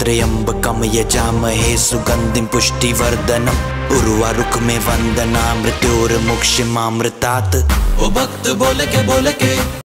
त्र्यम्बकम यजामहे सुगन्धिं पुष्टिवर्धनम्। उर्वारुक में वंदना मृत्युर्मुक्षमामृतात्। ओ भक्त बोल के बोल के